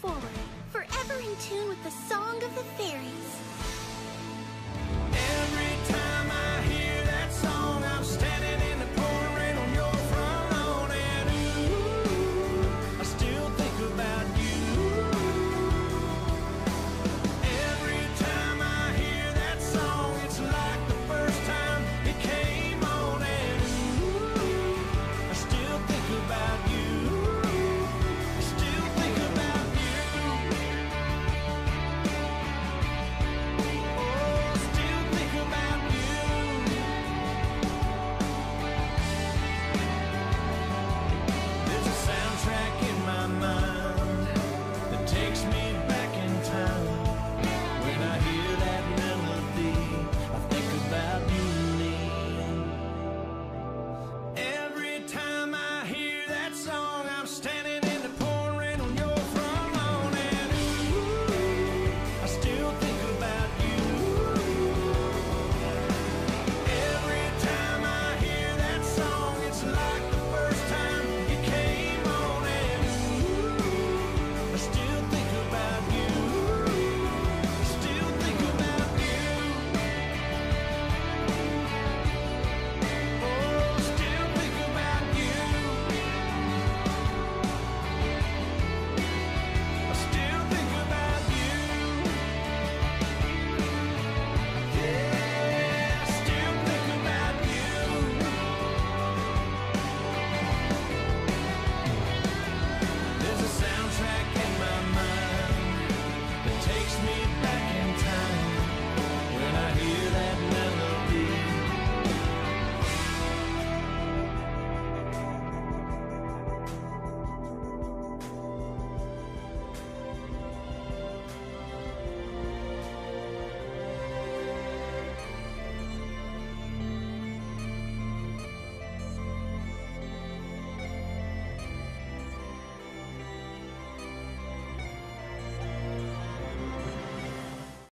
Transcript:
forward, forever in tune with the song of the.